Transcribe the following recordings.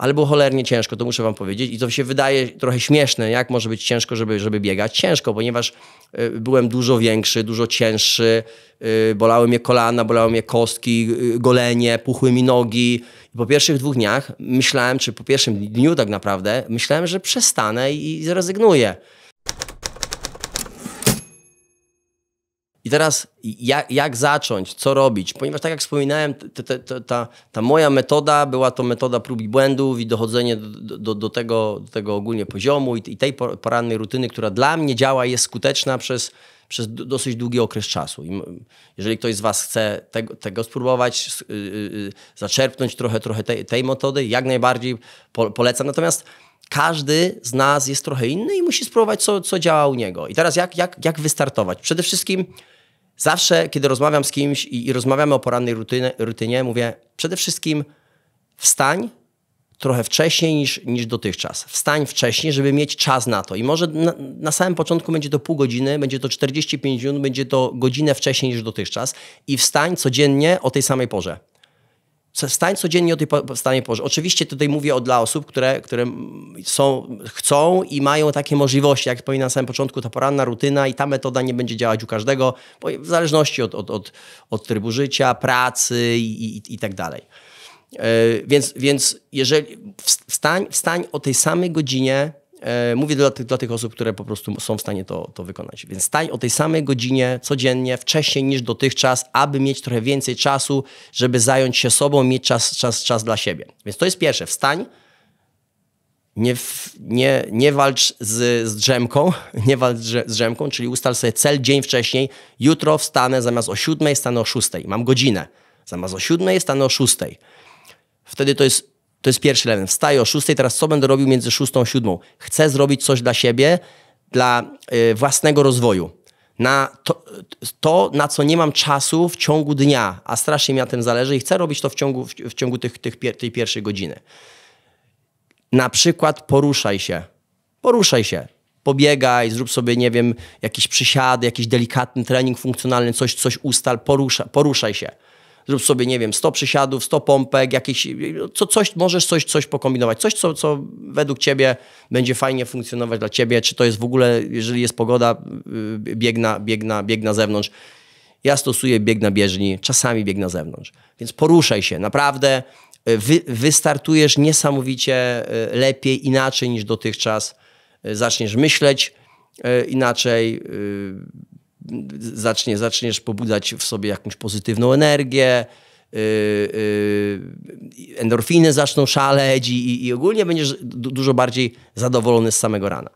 ale było cholernie ciężko, to muszę wam powiedzieć. I to się wydaje trochę śmieszne, jak może być ciężko, żeby, żeby biegać. Ciężko, ponieważ y, byłem dużo większy, dużo cięższy, y, bolały mnie kolana, bolały mnie kostki, y, golenie, puchły mi nogi. I po pierwszych dwóch dniach myślałem, czy po pierwszym dniu tak naprawdę, myślałem, że przestanę i zrezygnuję. I teraz jak, jak, zacząć, co robić? Ponieważ tak jak wspominałem, te, te, te, ta, ta, moja metoda była to metoda prób i błędów i dochodzenie do, do, do, tego, do tego ogólnie poziomu i, i, tej porannej rutyny, która dla mnie działa i jest skuteczna przez, przez dosyć długi okres czasu. I jeżeli ktoś z Was chce tego, tego spróbować, yy, yy, zaczerpnąć trochę, trochę tej, tej metody, jak najbardziej po, polecam. Natomiast każdy z nas jest trochę inny i musi spróbować, co, co działa u niego. I teraz jak, jak, jak wystartować? Przede wszystkim zawsze, kiedy rozmawiam z kimś i, i rozmawiamy o porannej rutynie, rutynie, mówię przede wszystkim wstań trochę wcześniej niż, niż dotychczas. Wstań wcześniej, żeby mieć czas na to. I może na, na, samym początku będzie to pół godziny, będzie to 45 minut, będzie to godzinę wcześniej niż dotychczas i wstań codziennie o tej samej porze. Stań codziennie o tej samej porze. Oczywiście tutaj mówię o dla osób, które, które są, chcą i mają takie możliwości. Jak wspominałem na samym początku, ta poranna rutyna i ta metoda nie będzie działać u każdego, w zależności od, od, od, od trybu życia, pracy i, i, i tak dalej. E, więc, więc jeżeli wstań, wstań o tej samej godzinie, mówię dla tych, dla tych osób, które po prostu są w stanie to, to wykonać. Więc stań o tej samej godzinie codziennie, wcześniej niż dotychczas, aby mieć trochę więcej czasu, żeby zająć się sobą, mieć czas, czas, czas dla siebie. Więc to jest pierwsze. Wstań, nie, nie, nie walcz z, z drzemką, nie walcz z drzemką, czyli ustal sobie cel dzień wcześniej. Jutro wstanę zamiast o siódmej, stanę o szóstej. Mam godzinę. Zamiast o siódmej, stanę o szóstej. Wtedy to jest to jest pierwszy element. Wstaję o 6, teraz co będę robił między 6 a 7? Chcę zrobić coś dla siebie, dla y, własnego rozwoju. Na to, to, na co nie mam czasu w ciągu dnia, a strasznie mi na tym zależy i chcę robić to w ciągu, w, w ciągu tych, tych, tej pierwszej godziny. Na przykład poruszaj się. Poruszaj się. Pobiegaj, zrób sobie, nie wiem, jakieś przysiady, jakiś delikatny trening funkcjonalny, coś, coś ustal, porusza, poruszaj się zrób sobie, nie wiem, 100 przysiadów, 100 pompek, jakieś, co, coś, możesz coś, coś pokombinować, coś, co, co według ciebie będzie fajnie funkcjonować dla ciebie, czy to jest w ogóle, jeżeli jest pogoda, y, bieg na, bieg na, bieg na zewnątrz. Ja stosuję bieg na bieżni, czasami bieg na zewnątrz. Więc poruszaj się, naprawdę y, wy, wystartujesz niesamowicie y, lepiej, inaczej niż dotychczas. Zaczniesz myśleć inaczej, zacznie, zaczniesz pobudzać w sobie jakąś pozytywną energię, yy, yy, endorfiny zaczną szaleć i, i ogólnie będziesz dużo bardziej zadowolony z samego rana.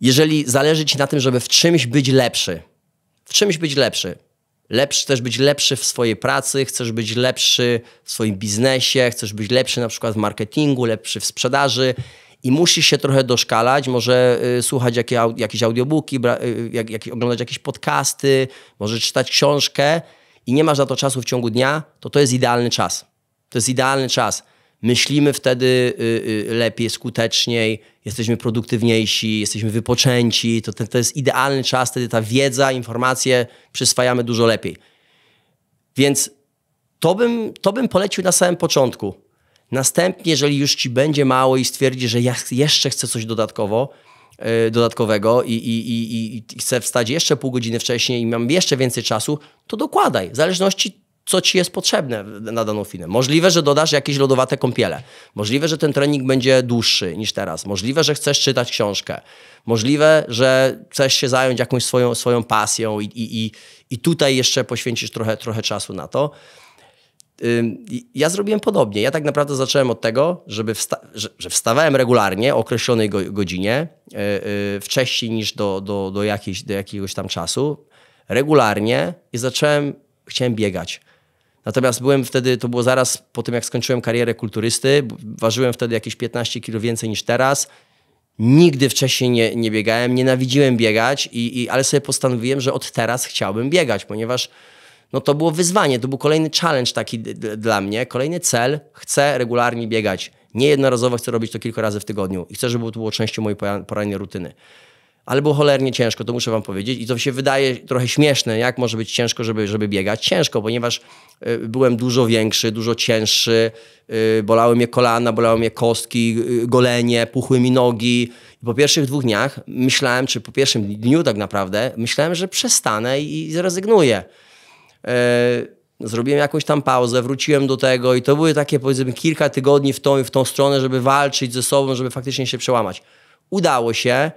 Jeżeli zależy ci na tym, żeby w czymś być lepszy, w czymś być lepszy, lepszy, chcesz być lepszy w swojej pracy, chcesz być lepszy w swoim biznesie, chcesz być lepszy na przykład w marketingu, lepszy w sprzedaży i musisz się trochę doszkalać, może y, słuchać jakie, jakieś audiobooki, y, jak, jak, oglądać jakieś podcasty, może czytać książkę i nie masz na to czasu w ciągu dnia, to to jest idealny czas. To jest idealny czas. Myślimy wtedy y, y, lepiej, skuteczniej, jesteśmy produktywniejsi, jesteśmy wypoczęci. To, to, to jest idealny czas, wtedy ta wiedza, informacje przyswajamy dużo lepiej. Więc to bym, to bym polecił na samym początku. Następnie, jeżeli już ci będzie mało i stwierdzi, że ja jeszcze chcę coś dodatkowo, yy, dodatkowego i, i, i, i chcę wstać jeszcze pół godziny wcześniej i mam jeszcze więcej czasu, to dokładaj. W zależności co ci jest potrzebne na daną chwilę. Możliwe, że dodasz jakieś lodowate kąpiele. Możliwe, że ten trening będzie dłuższy niż teraz. Możliwe, że chcesz czytać książkę. Możliwe, że chcesz się zająć jakąś swoją, swoją pasją i, i, i, i tutaj jeszcze poświęcisz trochę, trochę czasu na to. Ja zrobiłem podobnie. Ja tak naprawdę zacząłem od tego, żeby wsta że, że, wstawałem regularnie o określonej go godzinie, yy, yy, wcześniej niż do, do, do, jakiejś, do jakiegoś tam czasu, regularnie i zacząłem, chciałem biegać. Natomiast byłem wtedy, to było zaraz po tym, jak skończyłem karierę kulturysty, ważyłem wtedy jakieś 15 kilo więcej niż teraz. Nigdy wcześniej nie, nie biegałem, nienawidziłem biegać, i, i, ale sobie postanowiłem, że od teraz chciałbym biegać, ponieważ no to było wyzwanie, to był kolejny challenge taki dla mnie, kolejny cel. Chcę regularnie biegać. Nie jednorazowo chcę robić to kilka razy w tygodniu i chcę, żeby to było częścią mojej porannej rutyny. ale było cholernie ciężko, to muszę wam powiedzieć. I to się wydaje trochę śmieszne, jak może być ciężko, żeby, żeby biegać. Ciężko, ponieważ y, byłem dużo większy, dużo cięższy, y, bolały mnie kolana, bolały mnie kostki, y, golenie, puchły mi nogi. I po pierwszych dwóch dniach myślałem, czy po pierwszym dniu tak naprawdę, myślałem, że przestanę i zrezygnuję. Zrobiłem jakąś tam pauzę, wróciłem do tego i to były takie powiedzmy kilka tygodni w tą i w tą stronę, żeby walczyć ze sobą, żeby faktycznie się przełamać. Udało się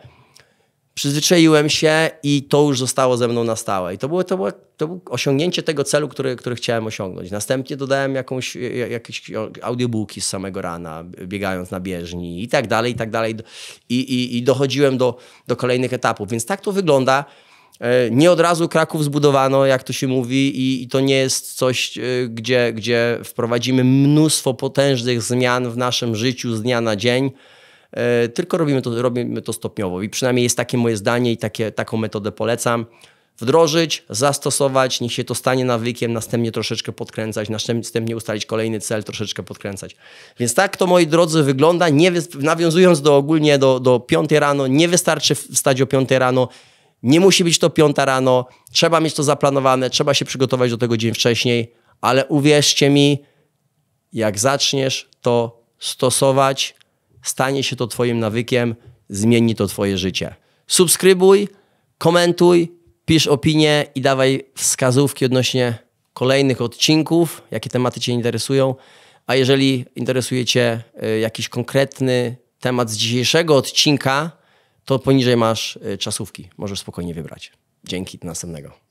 przyzwyczaiłem się i to już zostało ze mną na stałe. I to było, to było, to było osiągnięcie tego celu, który, który chciałem osiągnąć. Następnie dodałem jakąś, jakieś audiobooki z samego rana, biegając na bieżni i tak dalej, i tak dalej. I, i, i dochodziłem do, do kolejnych etapów. Więc tak to wygląda. E, nie od razu Kraków zbudowano, jak to się mówi, i, i to nie jest coś, e, gdzie, gdzie wprowadzimy mnóstwo potężnych zmian w naszym życiu z dnia na dzień E, tylko robimy to, robimy to stopniowo i przynajmniej jest takie moje zdanie i takie, taką metodę polecam. Wdrożyć, zastosować, niech się to stanie nawykiem, następnie troszeczkę podkręcać, następnie ustalić kolejny cel, troszeczkę podkręcać. Więc tak to, moi drodzy, wygląda. Nie, nawiązując do ogólnie do, do 5 rano, nie wystarczy wstać o 5 rano, nie musi być to 5 rano, trzeba mieć to zaplanowane, trzeba się przygotować do tego dzień wcześniej, ale uwierzcie mi, jak zaczniesz to stosować, stanie się to Twoim nawykiem, zmieni to Twoje życie. Subskrybuj, komentuj, pisz opinie i dawaj wskazówki odnośnie kolejnych odcinków, jakie tematy Cię interesują. A jeżeli interesuje Cię y, jakiś konkretny temat z dzisiejszego odcinka, to poniżej masz y, czasówki. Możesz spokojnie wybrać. Dzięki, do następnego.